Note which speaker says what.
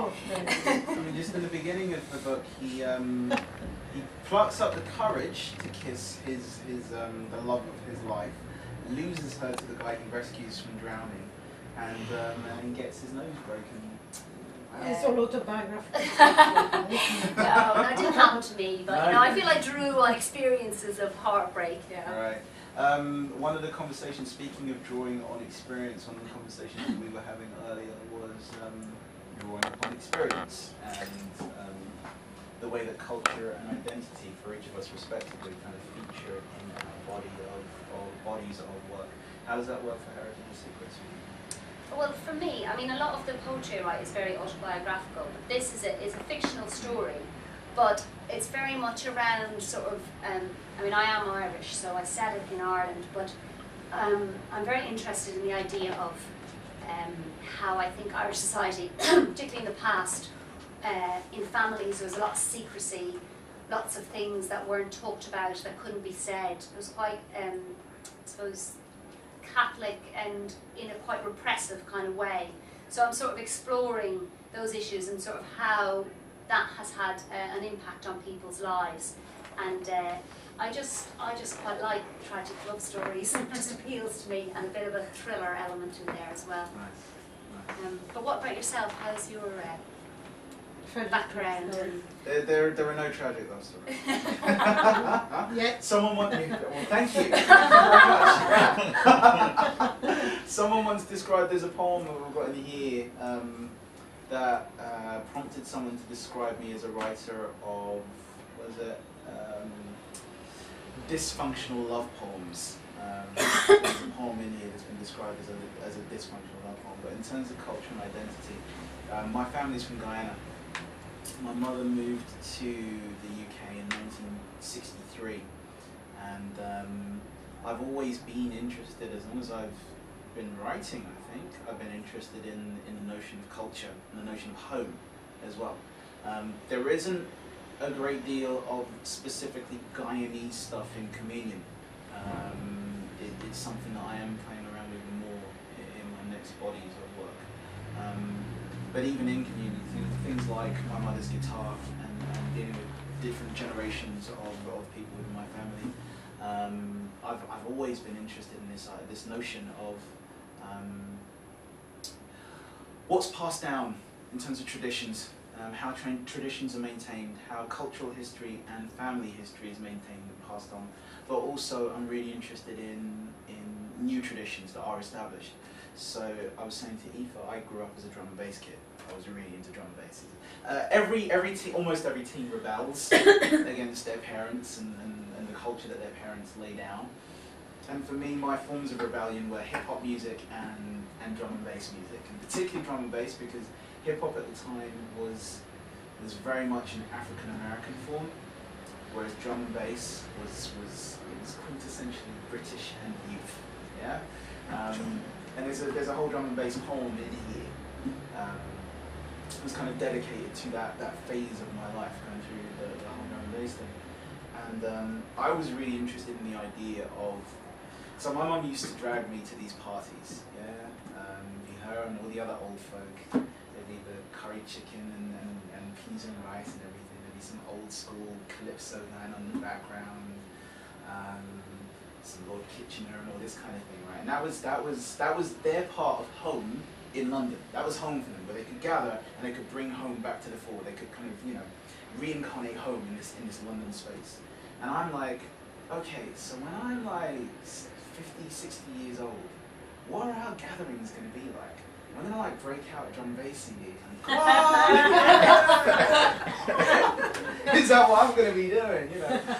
Speaker 1: Oh,
Speaker 2: I mean, just in the beginning of the book, he um, he plucks up the courage to kiss his his um, the love of his life, loses her to the guy he rescues from drowning, and um, and gets his nose broken.
Speaker 1: It's all autobiographical.
Speaker 3: no, that didn't happen to me. But you know, I feel I drew on experiences of heartbreak. Yeah.
Speaker 2: All right. Um, one of the conversations, speaking of drawing on experience, one of the conversations we were having earlier was um, drawing upon experience and um, the way that culture and identity for each of us respectively kind of feature in our body of, of bodies of work. How does that work for Heritage Secrets?
Speaker 3: Well, for me, I mean, a lot of the poetry I write is very autobiographical, but this is a, is a fictional story. But it's very much around sort of, um, I mean, I am Irish, so I set it in Ireland, but um, I'm very interested in the idea of um, how I think Irish society, particularly in the past, uh, in families, there was a lot of secrecy, lots of things that weren't talked about, that couldn't be said. It was quite, um, I suppose, Catholic and in a quite repressive kind of way. So I'm sort of exploring those issues and sort of how that has had uh, an impact on people's lives. And uh, I just, I just quite like tragic love stories. it just appeals to me, and a bit of a thriller element in there as well.
Speaker 2: Nice. nice.
Speaker 3: Um, but what about yourself? How's your uh, background? And
Speaker 2: There, there, there are no tragic love stories.
Speaker 1: Yet.
Speaker 2: Someone once, well, thank you. Thank you. Someone once described there's a poem that we've got in here um, that uh, prompted someone to describe me as a writer of was it um, dysfunctional love poems. Um, there's a poem in here that's been described as a, as a dysfunctional love poem, but in terms of culture and identity, um, my family's from Guyana. My mother moved to the UK in 1963, and um, I've always been interested, as long as I've been writing, I think, I've been interested in, in the notion of culture and the notion of home as well. Um, there isn't a great deal of specifically Guyanese stuff in Communion. Um, it, it's something that I am playing around with more in, in my next bodies of work. Um, but even in things, things like my mother's guitar and, and dealing with different generations of, of people within my family, um, I've, I've always been interested in this, uh, this notion of um, what's passed down in terms of traditions, um, how tra- traditions are maintained, how cultural history and family history is maintained and passed on. But also, I'm really interested in, in new traditions that are established. So I was saying to Aoife, I grew up as a drum and bass kid. I was really into drum and bass. Uh, every every almost every teen rebels against their parents and, and, and the culture that their parents lay down. And for me, my forms of rebellion were hip hop music and, and drum and bass music, and particularly drum and bass because hip hop at the time was was very much an African American form, whereas drum and bass was was it was quintessentially British and youth. Yeah. Um, and there's a, there's a whole drum and bass poem in here. Um, it was kind of dedicated to that, that phase of my life, going through the, the whole drum and bass thing. And um, I was really interested in the idea of. So my mum used to drag me to these parties, yeah. Um, her and all the other old folk. Be the curry chicken and, and, and peas and rice and everything. There'd be some old school calypso going on the background. Um, some Lord Kitchener and all this kind of thing, right? And that was that was that was their part of home in London. That was home for them, where they could gather and they could bring home back to the fore. They could kind of you know reincarnate home in this in this London space. And I'm like, okay, so when I'm like 50, 60 years old, what are our gatherings going to be like? We're going to like break out a drum and bass CD come on! Is that what I'm going to be doing? You know.